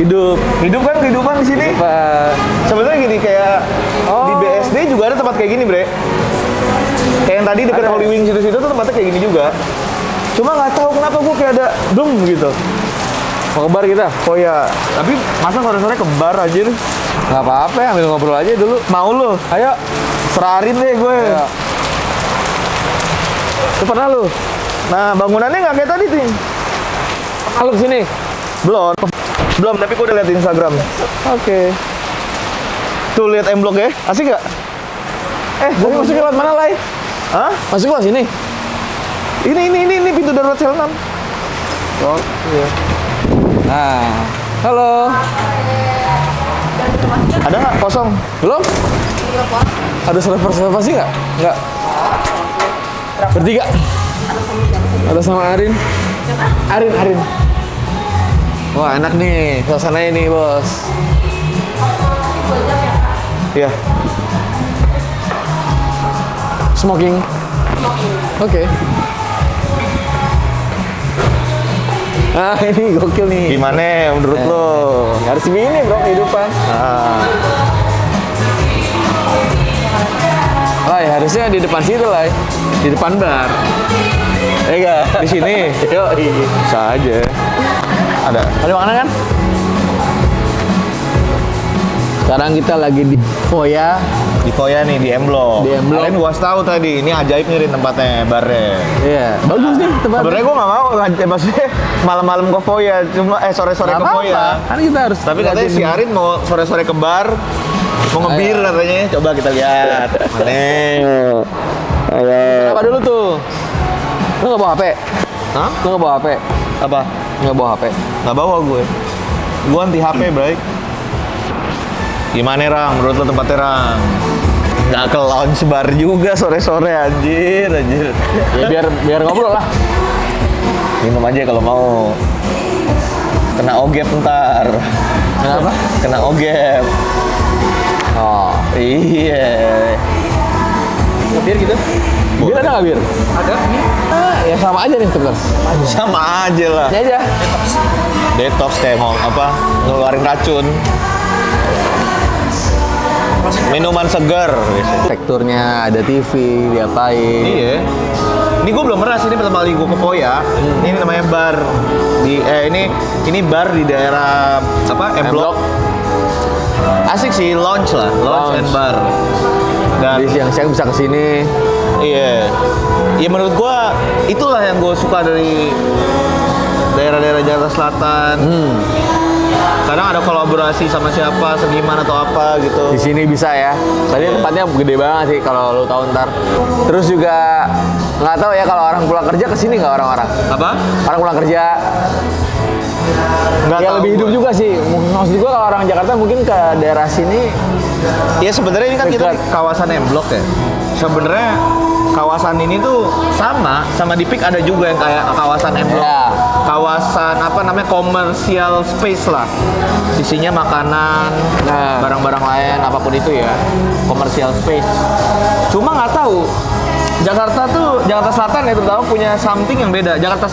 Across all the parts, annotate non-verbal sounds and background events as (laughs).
hidup? Hidup. Kan kehidupan di sini. Pak. Sebenarnya gini kayak Oh. di BSD juga ada tempat kayak gini, Bre. Kayak yang tadi deket Ada. Holy Wings situ-situ tuh tempatnya kayak gini juga. Cuma nggak tahu kenapa gue kayak ada dum gitu. Mau ke bar kita? Oh ya, tapi masa sore-sore ke bar anjir? Nggak apa-apa ya, ambil ngobrol aja dulu. Mau lu? Ayo. Serarin deh gue. Ayo. Lu pernah lu? Nah, bangunannya nggak kayak tadi, Ting. Pernah lu ke sini? Belum. Belum, tapi gue udah liat di Instagram. Oke. Tuh lihat M Block ya. Asik gak? Eh, gue masuk lewat mana, Lai? Hah? Masuk lewat sini? Ini, ini, ini, ini pintu darurat sel 6. Oh, iya. Nah, halo. Ada nggak kosong? Belum? Ada reservasi nggak? Nggak. Bertiga. Ada sama Arin. Arin, Arin. Wah, enak nih suasananya nih, Bos. Iya. Smoking. Oke. Ah, (laughs) ini gokil nih. Gimana menurut Eh. lo? Harus begini, Bro, kehidupan. Nah, Lai, harusnya di depan situ, Lai. Di depan bar. Ya enggak? di sini Yo, iya. bisa aja. Ada. Ada makanan kan? Sekarang kita lagi di Foya. Di Koya nih, di M Block. Di M Block. Kalian gua tahu tadi, ini ajaib nih tempatnya, barnya. Iya, bagus nih tempat. Sebenarnya gua nggak mau, ngaj- maksudnya malam-malam ke Foya, cuma eh sore-sore ke Foya. Kan kita harus Tapi katanya si Arin mau sore-sore ke bar, mau ngebir katanya. Coba kita lihat. Mana? Ayo. apa dulu tuh? Lu nggak bawa HP? Hah? Lu nggak bawa HP? Apa? Nggak bawa HP? Nggak bawa gue. Gue anti HP, Bray. Gimana, Rang? Menurut lo tempatnya, Rang? Nggak ke lounge bar juga sore-sore, anjir, anjir. Ya biar biar ngobrol lah. Minum aja kalau mau. Kena ogep ntar. Kenapa? Kena ogep. Oh, Iya. Bir gitu? Bir ada nggak bir? Ada. Ah, ya sama aja nih sebentar. Sama aja lah. Ini aja. Detox kayak mau apa? Ngeluarin racun. Minuman segar. Teksturnya ada TV, diapain? Iya. Ini gue belum pernah sih, ini pertama kali gue ke Poya. Ini namanya bar di eh ini ini bar di daerah apa? M M Block. Block. Asik sih, lounge lah, lounge, Lounge. and bar. Dan Jadi siang-siang bisa ke sini. iya, iya menurut gue itulah yang gue suka dari daerah-daerah Jakarta Selatan. Hmm. Kadang ada kolaborasi sama siapa, seniman atau apa gitu. Di sini bisa ya. Tadi tempatnya gede banget sih kalau lu tahu ntar. Terus juga nggak tahu ya kalau orang pulang kerja ke sini nggak orang-orang? Apa? Orang pulang kerja Nggak ya lebih hidup gua. juga sih. Maksud gua kalau orang Jakarta mungkin ke daerah sini Ya sebenarnya ini kan kita kawasan M Block ya. Sebenarnya kawasan ini tuh sama sama di Pik ada juga yang kayak kawasan M Block. Ya. Kawasan apa namanya komersial space lah. Isinya makanan, Nah. barang-barang lain apa pun itu ya. Komersial space. Cuma nggak tahu Jakarta tuh Jakarta Selatan ya terutama punya something yang beda. Jakarta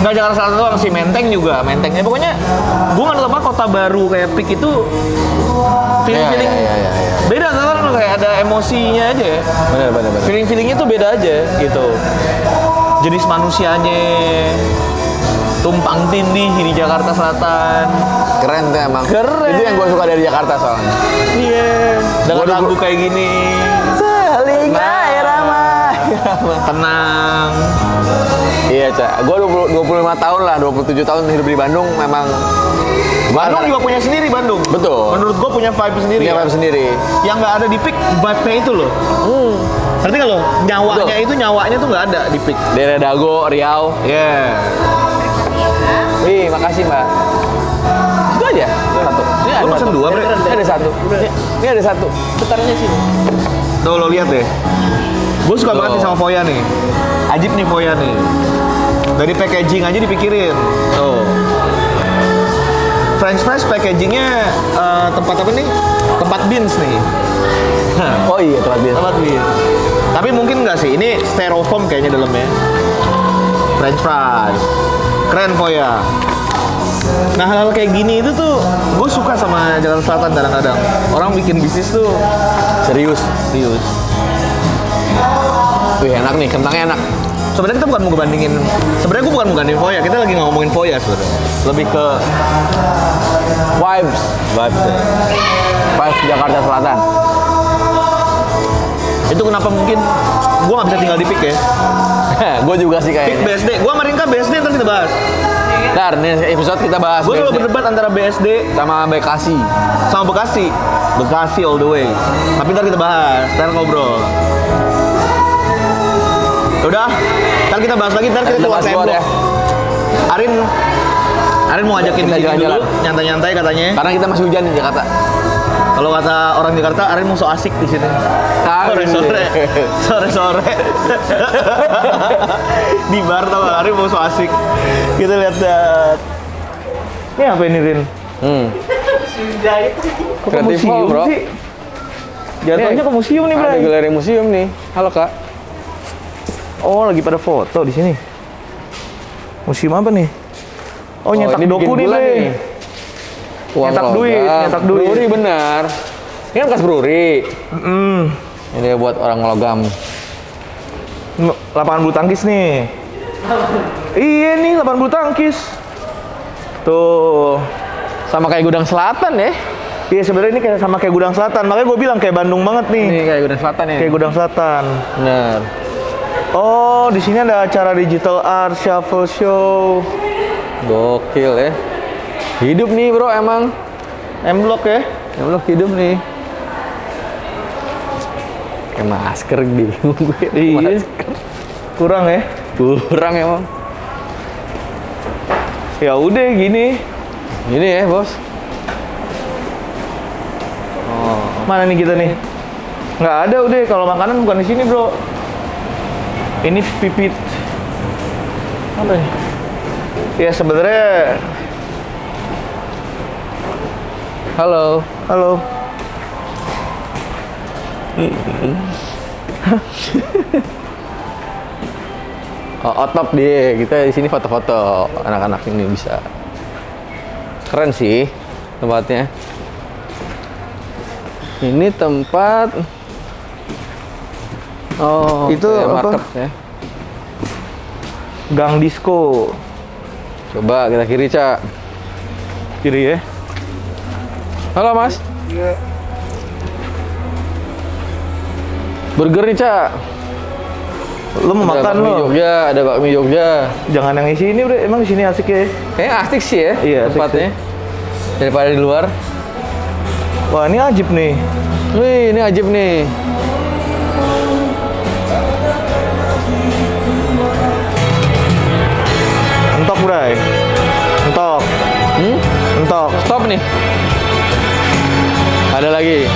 nggak Jakarta Selatan doang sih Menteng juga Mentengnya pokoknya gue nggak apa kota baru kayak Pik itu feeling feeling Ya, ya, ya, ya. beda kan kayak ada emosinya aja ya benar benar benar. feeling feelingnya tuh beda aja gitu jenis manusianya tumpang tindih di Jakarta Selatan Keren tuh emang. Keren. Itu yang gue suka dari Jakarta soalnya. iya dengan Gua- lagu kayak gini. (laughs) (laughs) tenang Iya, Cak. Gue 20, 25 tahun lah, 27 tahun hidup di Bandung memang Bandung juga punya sendiri Bandung Betul. menurut gua punya vibe sendiri punya ya. vibe sendiri. yang nggak ada di Pik vibe-nya itu loh Hmm. nggak lo nyawanya Betul. itu nyawanya tuh nggak ada di Pik Daerah Dago, Riau. yeah Wih, makasih Mbak. Itu aja, satu. Ini ada satu. dua, Bre? Ini ada satu. Ini, ini ada satu. Putarnya sini. Tuh lo lihat deh. Gue suka Tuh. banget nih sama Foya nih. Ajib nih Foya nih. Dari packaging aja dipikirin. Tuh. French fries packagingnya eh, tempat apa nih? Tempat beans nih. (laughs) Oh iya, tempat biasa. tempat beans. Tapi mungkin nggak sih? Ini styrofoam kayaknya dalamnya. French fries. Keren Foya. Nah hal-hal kayak gini itu tuh gue suka sama Jakarta Selatan kadang-kadang. Orang bikin bisnis tuh Serius. serius. Wih enak nih, kentangnya enak. Sebenarnya kita bukan mau ngebandingin. Sebenarnya gue bukan mau ngebandingin Foya. Kita lagi ngomongin Foya sebenarnya. Lebih ke Vibes. vibes ya. Vibes Jakarta Selatan. Itu kenapa mungkin gue nggak bisa tinggal di PIK ya. (laughs) gue juga sih PIK kayaknya. BSD. Gue sama Rinka BSD ntar kita bahas. Ntar, nih episode kita bahas Gue selalu berdebat antara BSD sama Bekasi. sama Bekasi. Bekasi all the way. Tapi ntar kita bahas, ntar ngobrol. Udah, ntar kita bahas lagi, ntar kita keluar blok. ya. Arin, Arin mau ngajakin Kita jalan-jalan. nyantai-nyantai katanya. Karena kita masih hujan di Jakarta. Kalau kata orang Jakarta, Arin mau so asik di sini. Sore sore, sore sore. (laughs) di bar tau gak, Arin mau so asik. Kita lihat dat. Ini apa ini Rin? Hmm. Kok ke Kreatif museum bro. sih? Jatuhnya ke museum nih, Bray. Ada galeri museum nih. Halo kak. Oh, lagi pada foto di sini. Museum apa nih? Oh, nyetak ini doku nih, Bre. Uang Nyetak logam. duit, nyetak duit. Bruri benar. Ini kan kas bruri. Hmm. Ini dia buat orang logam. Lapangan bulu tangkis nih. Iya nih, lapangan bulu tangkis. Tuh. Sama kayak gudang selatan ya. Iya sebenarnya ini kayak sama kayak Gudang Selatan. Makanya gue bilang kayak Bandung banget nih. Ini kayak gudang selatan ya. Kayak Gudang Selatan. Benar. Oh, di sini ada acara digital art shuffle show. Gokil ya. Hidup nih bro emang. M Block ya. Ya Allah hidup nih. Kayak masker bingung gue. (laughs) Iya. Kurang ya. Kurang emang. Ya udah gini. Ini ya bos. Mana nih kita nih? Nggak ada udah. Kalau makanan bukan di sini bro. Ini pipit. Apa nih? Ya sebenarnya. Halo. Halo. (laughs) Oh, otop dia. Kita di sini foto-foto anak-anak ini bisa. Keren sih tempatnya. Ini tempat Oh, Itu kayak apa? ya. Gang disco. Coba kita kiri, Cak. Kiri ya. Halo, Mas. Burger nih, Cak. Lo mau Ada makan bakmi lo? Jogja, ada bakmi Jogja. Jangan yang isi ini bro. Emang di sini asik ya? Kayaknya asik sih ya Iya, tempatnya. Daripada di luar. Wah ini ajib nih. Wih, ini ajib nih. Entok bray. Entok. Hmm? Entok. Stop nih. Ada lagi.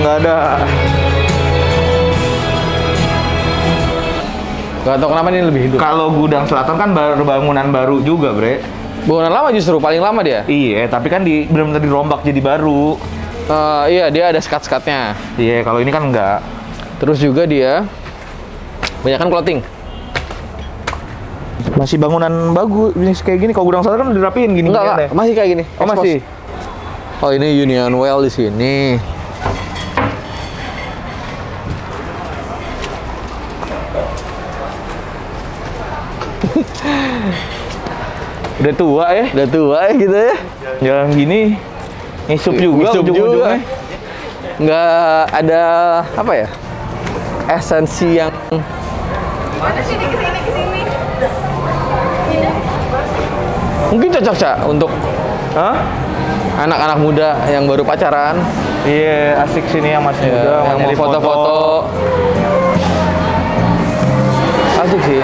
Nggak ada. Gak tau kenapa ini lebih hidup. Kalau gudang selatan kan baru bangunan baru juga bre. Bangunan lama justru paling lama dia. Iya, tapi kan di benar-benar dirombak jadi baru. Eh, iya, dia ada skat-skatnya. Iya, kalau ini kan enggak. Terus juga dia banyak kan clothing. Masih bangunan bagus, kayak gini. Kalau gudang selatan kan dirapiin gini. Enggak, enggak, ya? masih kayak gini. Oh Expose. masih. Oh, ini Union Well di sini. Udah tua ya. Udah tua ya gitu ya. Jalan gini. Ngisup juga Ngisup ujung-ujungnya. Nggak ada apa ya? Esensi yang Ke sini, ke sini, ke sini. mungkin cocok cak untuk Hah? Anak-anak muda yang baru pacaran, Iya, asik sini yang masih ya, muda. yang mau foto-foto. Asik sih.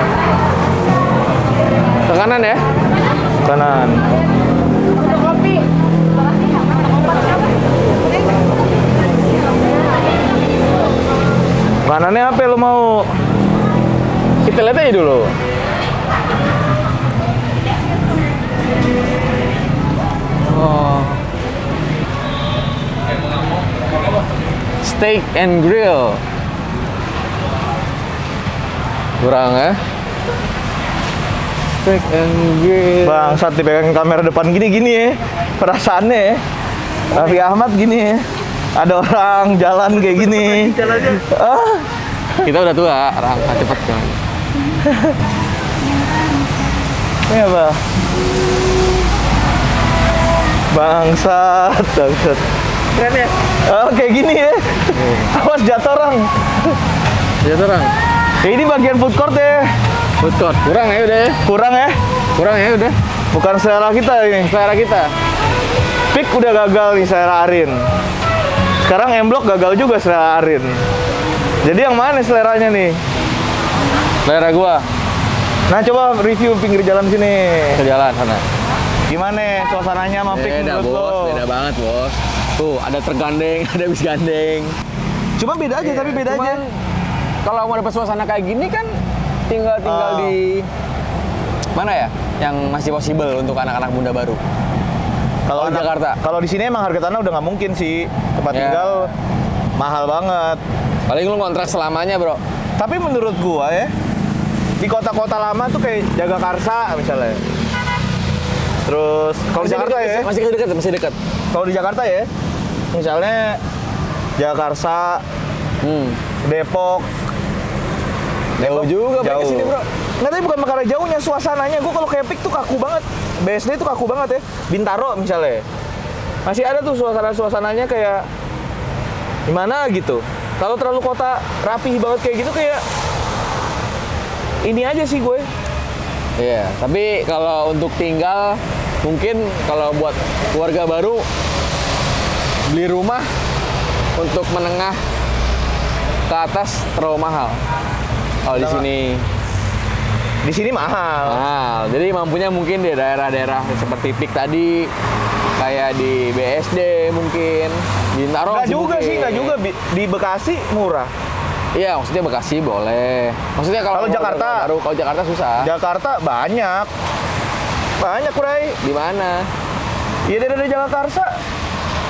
Ke kanan ya. Kanan. Kopi. Ya? Kanannya apa lo mau? Kita lihat aja dulu. Oh. Steak and grill. Kurang ya? Take and give. Bang, saat dipegang kamera depan gini-gini ya. Perasaannya ya. Raffi Ahmad gini ya. Ada orang jalan kayak gini. Ah, Kita udah tua, orang cepet kan. (laughs) ini apa? Bangsat, bangsat. Keren ya? Oh, kayak gini ya. Awas jatuh orang. Ya orang. Ya, ini bagian food court ya. Food court. Kurang ya udah ya. Kurang ya. Kurang ya udah. Bukan selera kita ini. Selera kita. Pick udah gagal nih selera Arin. Sekarang M Block gagal juga selera Arin. Jadi yang mana seleranya nih? Selera gua Nah coba review pinggir jalan sini. ke jalan sana. Gimana suasananya sama Pick Beda menurut bos, lo? beda banget bos. Tuh ada tergandeng, (laughs) ada bis gandeng. Cuma beda aja tapi beda aja. Cuman, Kalau mau dapat suasana kayak gini kan tinggal tinggal Ah. di mana ya? Yang masih possible untuk anak-anak muda baru. Kalau di anak- Jakarta. Kalau di sini emang harga tanah udah nggak mungkin sih. Tempat Ya. tinggal mahal banget. Paling lu kontrak selamanya bro. Tapi menurut gua ya, di kota-kota lama tuh kayak Jagakarsa misalnya. Terus kalau di Jakarta dekat, ya, masih dekat, masih dekat. kalau di Jakarta ya, misalnya Jagakarsa, Hmm. Depok, Jauh juga jauh. sini bro. Nggak, tapi bukan perkara jauhnya, suasananya. Gue kalau kayak Pik tuh kaku banget. BSD tuh kaku banget ya. Bintaro misalnya. Masih ada tuh suasana-suasananya kayak gimana gitu. Kalau terlalu kota rapih banget kayak gitu kayak ini aja sih gue. Iya, tapi kalau untuk tinggal mungkin kalau buat keluarga baru beli rumah untuk menengah ke atas terlalu mahal. Kalau di Kenapa? sini Di sini mahal. mahal. Jadi mampunya mungkin di daerah-daerah seperti Pik tadi kayak di BSD mungkin Bintaro Nggak juga mungkin. sih, nggak juga. Di Bekasi murah. Iya, maksudnya Bekasi boleh. Maksudnya kalau Kalau Jakarta? baru kalau Jakarta susah. Jakarta banyak. Banyak, Bray. Di mana? Ya dari dari Jakarta.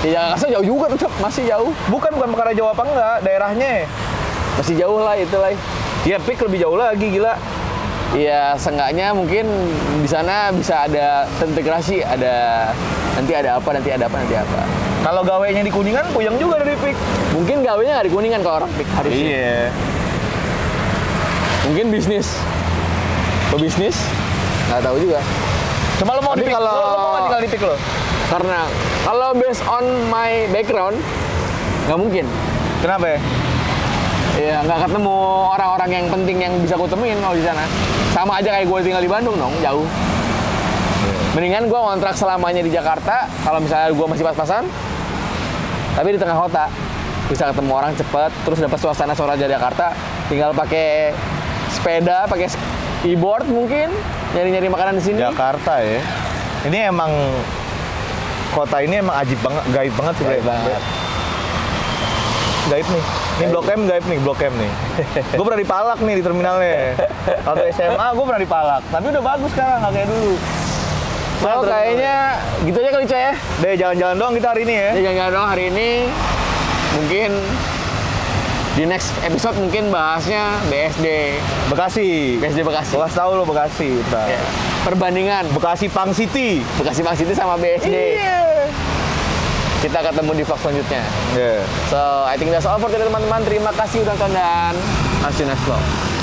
Di Jakarta jauh juga tetap masih jauh. Bukan bukan perkara jauh apa enggak, daerahnya. Masih jauh lah itu lah. Ya Pik lebih jauh lagi, gila. Iya, seenggaknya mungkin di sana bisa ada integrasi, ada nanti ada apa, nanti ada apa, nanti apa. Kalau gawainya di Kuningan, puyeng juga dari Pik. Mungkin gawenya nggak di Kuningan kalau orang pik harusnya. Iya. Mungkin bisnis. Pebisnis? Nggak tahu juga. Coba lo mau Tapi di kalau- lo, lo mau tinggal di Pik lo? Karena kalau based on my background, nggak mungkin. Kenapa ya? Ya nggak ketemu orang-orang yang penting yang bisa kutemuin kalau di sana. Sama aja kayak gue tinggal di Bandung dong, jauh. Mendingan gue ngontrak selamanya di Jakarta, kalau misalnya gue masih pas-pasan, tapi di tengah kota. Bisa ketemu orang cepet, terus dapat suasana suara Jakarta, tinggal pakai sepeda, pakai keyboard mungkin, nyari-nyari makanan di sini. Jakarta ya. Ini emang kota ini emang ajib banget, gaib banget sih. Gaib banget. Gaib nih. Ini Blok M gaib nih, Blok M nih. gue pernah dipalak nih di terminalnya. Waktu SMA gue pernah dipalak, tapi udah bagus sekarang nggak kayak dulu. So, Nah, terus- kayaknya gitu aja kali Coy ya. Deh jalan-jalan doang kita hari ini ya. Jangan dong hari ini mungkin di next episode mungkin bahasnya BSD, Bekasi. BSD Bekasi. Kelas tahu lo Bekasi. Ntar. Ya. Perbandingan Bekasi Pang City. Bekasi Bang City sama BSD. Iya. Kita ketemu di vlog selanjutnya. Yeah. So, I think that's all for today teman-teman. Terima kasih udah nonton dan see you next vlog.